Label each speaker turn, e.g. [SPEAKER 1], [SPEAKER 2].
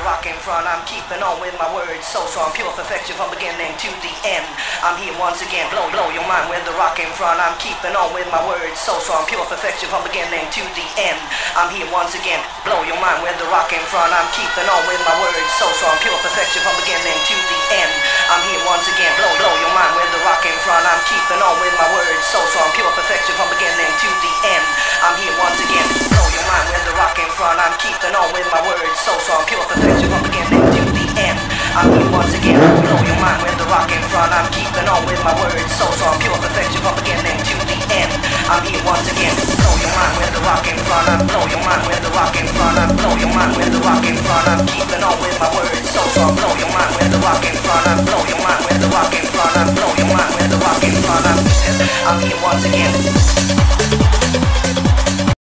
[SPEAKER 1] the rock in front. I'm keeping on with my words, so strong, pure perfection from beginning to the end. I'm here once again, blow, blow your mind with the rock in front. I'm keeping on with my words, so strong, pure perfection from beginning to the end. I'm here once again, blow your mind with the rock in front. I'm keeping on with my words, so strong, pure perfection from beginning to the end. I'm here once again, blow, blow your mind with the rock in front. I'm keeping on with my words, so strong, pure perfection from beginning to the end. I'm here once again, blow your mind with the rock in front. I'm keeping on with my words, so strong, pure on with my words, so strong, pure perfection from beginning to the end. I'm here once again, blow your mind with the rock in front. I'm blow your mind with the rock in front. I'm blow your mind with the rock in front. I'm keeping on with my words, so strong, blow your mind with the rock in front. I'm blow your mind with the rock in front. I'm blow your mind with the rock in front. I'm, I'm here once again.